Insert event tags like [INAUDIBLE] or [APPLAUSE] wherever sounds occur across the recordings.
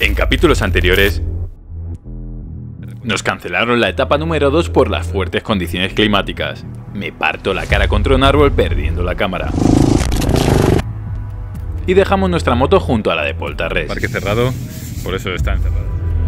En capítulos anteriores, nos cancelaron la etapa número 2 por las fuertes condiciones climáticas. Me parto la cara contra un árbol perdiendo la cámara. Y dejamos nuestra moto junto a la de Poltarres. Parque cerrado, por eso está encerrado.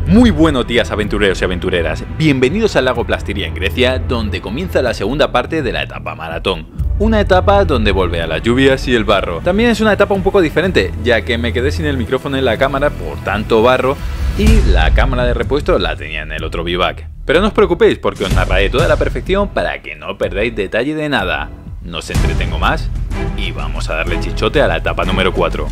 Muy buenos días aventureros y aventureras. Bienvenidos al lago Plastiria en Grecia, donde comienza la segunda parte de la etapa maratón. Una etapa donde vuelve a las lluvias y el barro. También es una etapa un poco diferente, ya que me quedé sin el micrófono en la cámara por tanto barro y la cámara de repuesto la tenía en el otro vivac. Pero no os preocupéis porque os narraré toda la perfección para que no perdáis detalle de nada. No os entretengo más y vamos a darle chichote a la etapa número 4.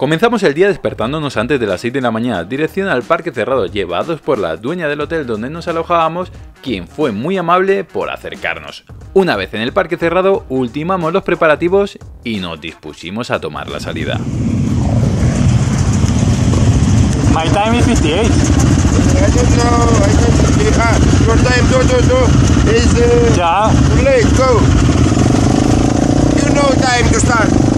Comenzamos el día despertándonos antes de las 6 de la mañana, dirección al parque cerrado, llevados por la dueña del hotel donde nos alojábamos, quien fue muy amable por acercarnos. Una vez en el parque cerrado, ultimamos los preparativos y nos dispusimos a tomar la salida. My time is 58. I don't know. I don't see. Ah, your time, do, do, do, is uh, Ya. too late. Go. You know time to start.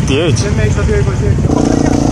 58.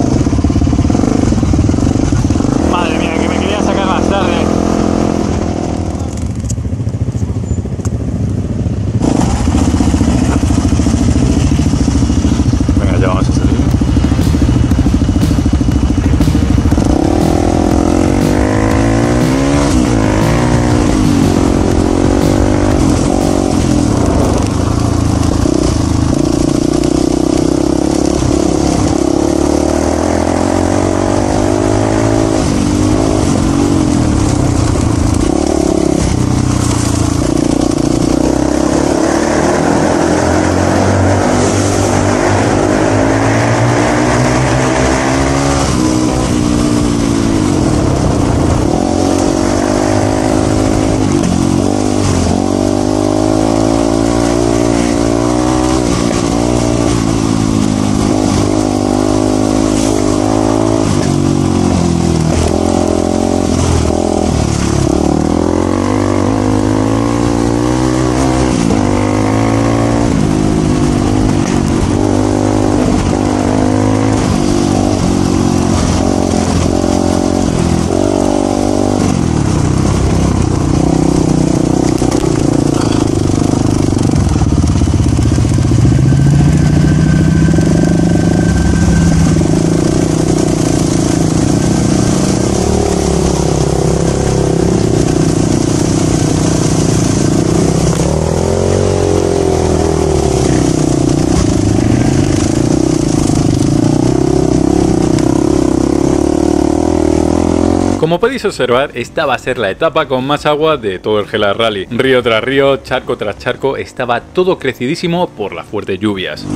Como podéis observar, esta va a ser la etapa con más agua de todo el Gela Rally. Río tras río, charco tras charco, estaba todo crecidísimo por las fuertes lluvias.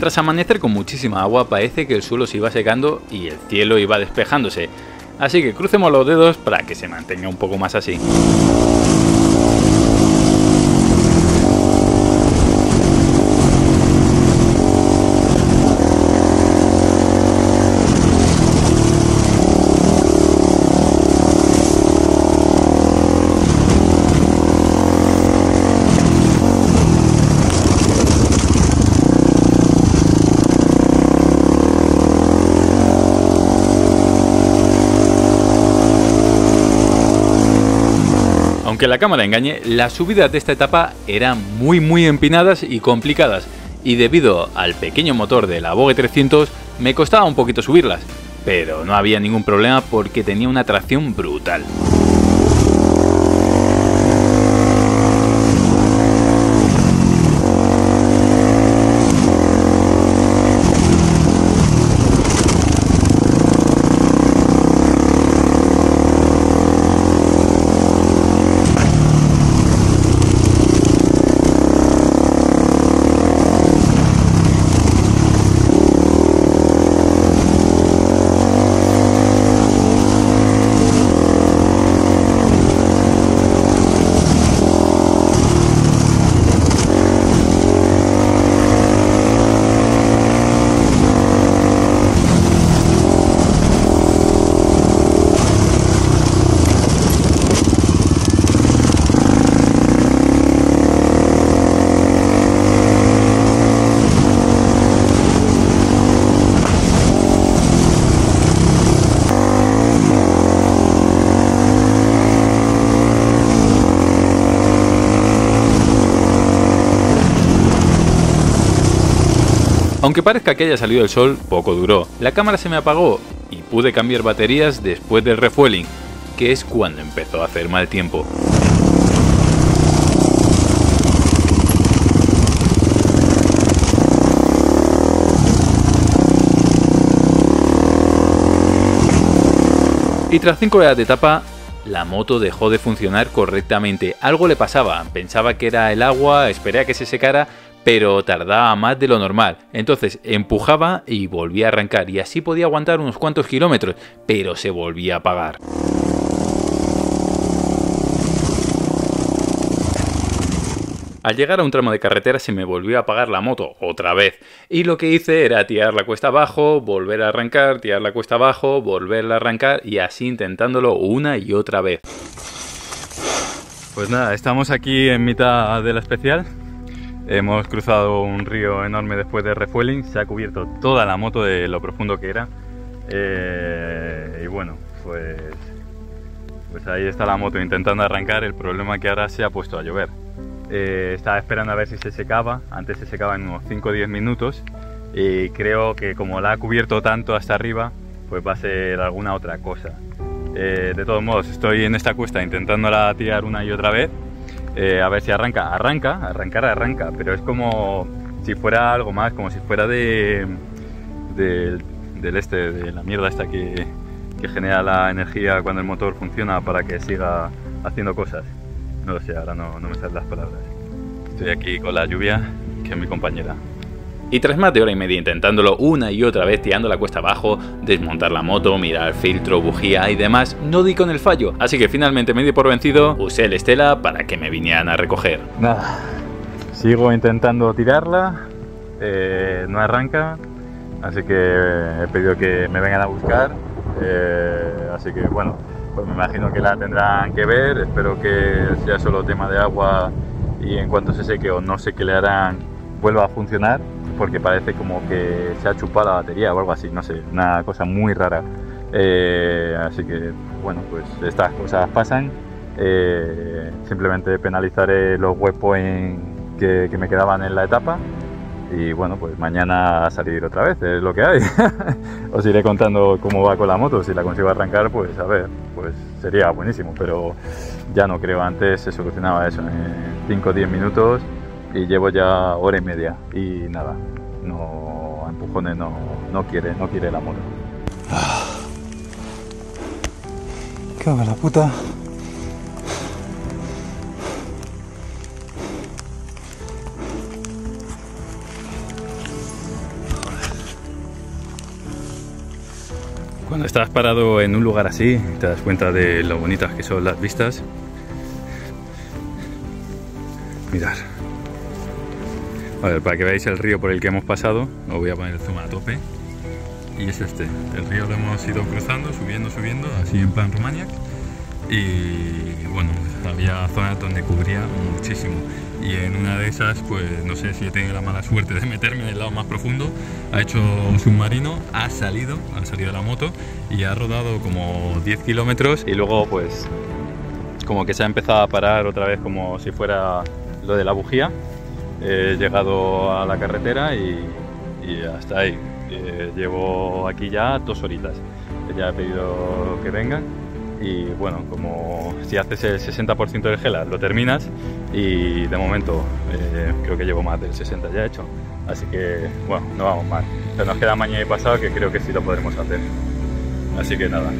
Tras amanecer con muchísima agua, parece que el suelo se iba secando y el cielo iba despejándose. Así que crucemos los dedos para que se mantenga un poco más así. Aunque la cámara engañe, las subidas de esta etapa eran muy muy empinadas y complicadas, y debido al pequeño motor de la Vogue 300 me costaba un poquito subirlas, pero no había ningún problema porque tenía una tracción brutal. Aunque parezca que haya salido el sol, poco duró. La cámara se me apagó y pude cambiar baterías después del refueling, que es cuando empezó a hacer mal tiempo. Y tras 5 horas de etapa, la moto dejó de funcionar correctamente. Algo le pasaba, pensaba que era el agua, esperé a que se secara, pero tardaba más de lo normal. Entonces empujaba y volvía a arrancar y así podía aguantar unos cuantos kilómetros, pero se volvía a apagar. Al llegar a un tramo de carretera se me volvió a apagar la moto otra vez y lo que hice era tirar la cuesta abajo, volver a arrancar, tirar la cuesta abajo, volver a arrancar y así intentándolo una y otra vez. Pues nada, estamos aquí en mitad de la especial, Hemos cruzado un río enorme después de refueling, se ha cubierto toda la moto de lo profundo que era. Eh, y bueno, pues, pues ahí está la moto intentando arrancar. El problema que ahora se ha puesto a llover. Eh, estaba esperando a ver si se secaba, antes se secaba en unos 5 o 10 minutos. Y creo que como la ha cubierto tanto hasta arriba, pues va a ser alguna otra cosa. Eh, de todos modos, estoy en esta cuesta intentándola tirar una y otra vez eh, a ver si arranca. Arranca, arrancar, arranca, pero es como si fuera algo más, como si fuera de, del este, de la mierda esta que, que genera la energía cuando el motor funciona para que siga haciendo cosas. No lo sé, ahora no, no me salen las palabras. Estoy aquí con la lluvia, que es mi compañera. Y tras más de hora y media intentándolo una y otra vez tirando la cuesta abajo, desmontar la moto, mirar filtro, bujía y demás, no di con el fallo, así que finalmente me di por vencido, usé el Estela para que me vinieran a recoger. Nada, sigo intentando tirarla, eh, no arranca, así que he pedido que me vengan a buscar, eh, así que bueno, pues me imagino que la tendrán que ver, espero que sea solo tema de agua y en cuanto se seque o no sé qué le harán vuelva a funcionar porque parece como que se ha chupado la batería o algo así, no sé, una cosa muy rara. Eh, así que, bueno, pues estas cosas pasan. Eh, simplemente penalizaré los webpoints que, que me quedaban en la etapa y bueno, pues mañana a salir otra vez, es lo que hay. [LAUGHS] Os iré contando cómo va con la moto, si la consigo arrancar, pues a ver, pues sería buenísimo, pero ya no creo, antes se solucionaba eso en 5 o 10 minutos y llevo ya hora y media y nada, no empujones no, no quiere, no quiere la moto. Caga la puta. Cuando estás parado en un lugar así, te das cuenta de lo bonitas que son las vistas. Mirar. A ver, para que veáis el río por el que hemos pasado, os voy a poner el zoom a tope. Y es este. El río lo hemos ido cruzando, subiendo, subiendo, así en plan Romaniac. Y bueno, había zonas donde cubría muchísimo. Y en una de esas, pues no sé si he tenido la mala suerte de meterme en el lado más profundo. Ha hecho un submarino, ha salido, ha salido la moto y ha rodado como 10 kilómetros. Y luego, pues como que se ha empezado a parar otra vez como si fuera lo de la bujía. He llegado a la carretera y, hasta ahí. Eh, llevo aquí ya dos horitas. Ya he pedido que vengan y bueno, como si haces el 60% del gela lo terminas y de momento eh, creo que llevo más del 60 ya hecho. Así que bueno, no vamos mal. Pero nos queda mañana y pasado que creo que sí lo podremos hacer. Así que nada.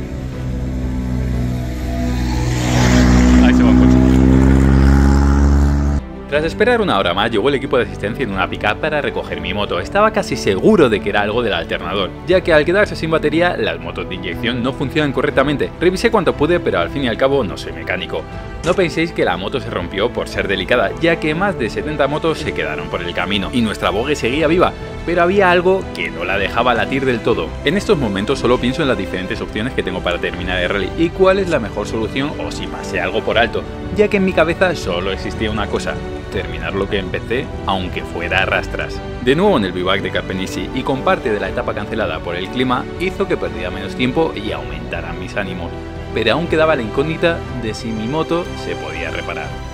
Tras esperar una hora más, llegó el equipo de asistencia en una pickup para recoger mi moto. Estaba casi seguro de que era algo del alternador, ya que al quedarse sin batería, las motos de inyección no funcionan correctamente. Revisé cuanto pude, pero al fin y al cabo no soy mecánico. No penséis que la moto se rompió por ser delicada, ya que más de 70 motos se quedaron por el camino y nuestra Vogue seguía viva, pero había algo que no la dejaba latir del todo. En estos momentos solo pienso en las diferentes opciones que tengo para terminar el rally y cuál es la mejor solución o si pasé algo por alto, ya que en mi cabeza solo existía una cosa, terminar lo que empecé, aunque fuera a rastras. De nuevo en el vivac de Carpenisi y con parte de la etapa cancelada por el clima, hizo que perdiera menos tiempo y aumentaran mis ánimos, pero aún quedaba la incógnita de si mi moto se podía reparar.